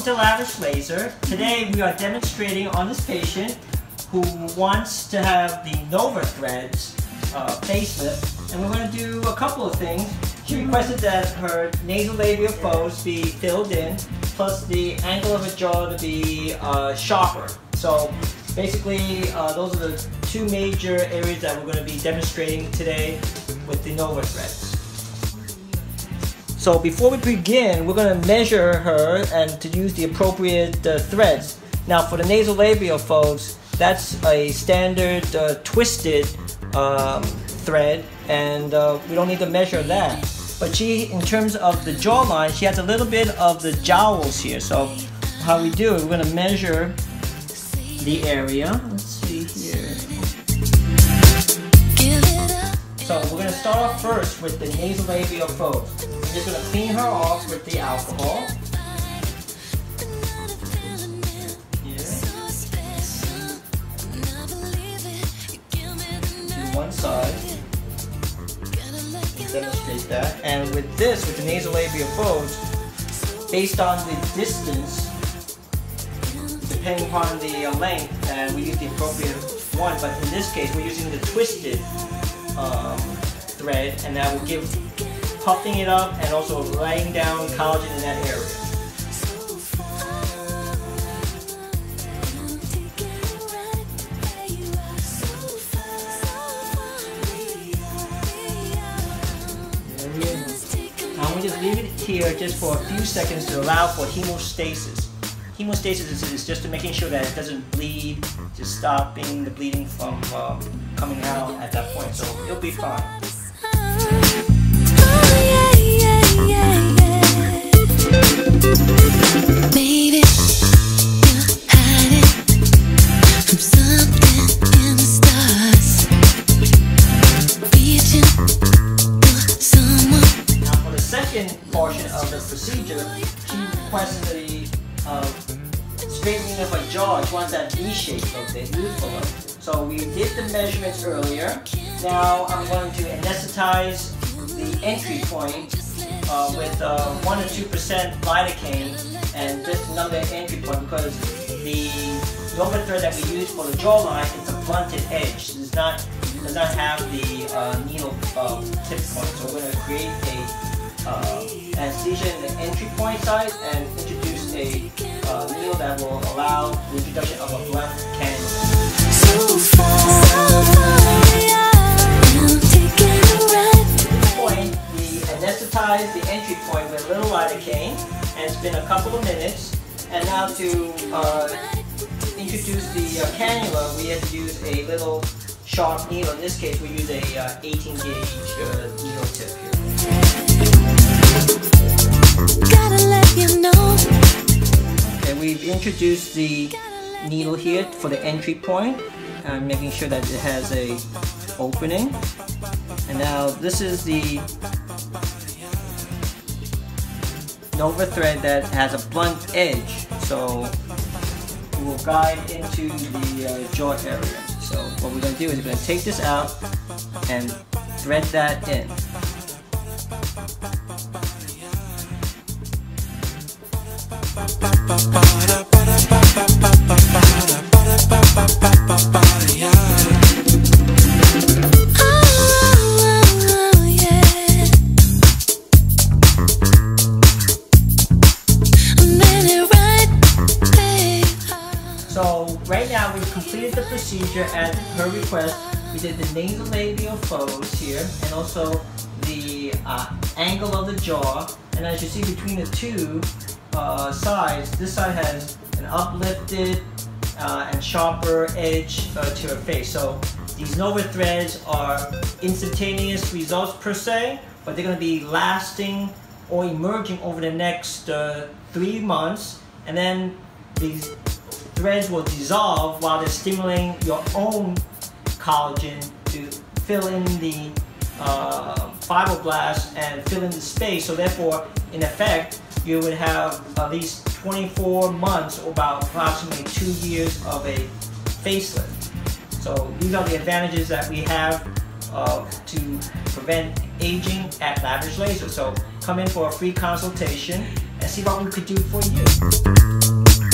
Welcome to Lavish Laser. Today we are demonstrating on this patient who wants to have the Nova Threads uh, facelift and we're going to do a couple of things. She requested that her nasolabial folds be filled in plus the angle of her jaw to be uh, sharper. So basically uh, those are the two major areas that we're going to be demonstrating today with the Nova Threads. So before we begin, we're to measure her and to use the appropriate uh, threads. Now for the nasolabial folds, that's a standard uh, twisted um, thread and uh, we don't need to measure that. But she, in terms of the jawline, she has a little bit of the jowls here. So how we do it, we're to measure the area. Let's see here. So we're to start off first with the nasolabial folds. I'm just going to clean her off with the alcohol. To one side. Demonstrate that. And with this, with the nasal nasolabial folds, based on the distance, depending upon the length, and we use the appropriate one, but in this case, we're using the twisted um, thread, and that will give puffing it up and also laying down collagen in that area. We just leave it here just for a few seconds to allow for hemostasis. Hemostasis is, just making sure that it doesn't bleed, just stopping the bleeding from um, coming out at that point. So it'll be fine. Of the procedure, she requested the uh, straightening of her jaw. She wants that V shape look, that youthful. So we did the measurements earlier. Now I'm going to anesthetize the entry point uh, with uh, 1 or 2% lidocaine and just another entry point because the Nova thread that we use for the jawline is a blunted edge. It does not, does not have the uh, needle uh, tip point. So we're going to create a uh, anesthesia in the entry point side and introduce a uh, needle that will allow the introduction of a blunt cannula. The entry point with a little lidocaine and it's been a couple of minutes and now to uh, introduce the uh, cannula we had to use a little sharp needle. In this case we use a uh, 18 gauge uh, needle tip here. Okay, we've introduced the needle here for the entry point and making sure that it has a opening. And now this is the Nova thread that has a blunt edge. So we will guide into the uh, jaw area. So what we're going to do is we're going to take this out and thread that in. So procedure at her request. We did the nasolabial folds here and also the uh, angle of the jaw. And as you see between the two uh, sides, this side has an uplifted uh, and sharper edge uh, to her face. So these Nova threads are instantaneous results per se, but they're going to be lasting or emerging over the next uh, three months. And then these threads will dissolve while they're stimulating your own collagen to fill in the uh, fibroblasts and fill in the space. So therefore, in effect, you would have at least 24 months or about approximately two years of a facelift. So these are the advantages that we have uh, to prevent aging at Lavish Laser. So come in for a free consultation and see what we could do for you.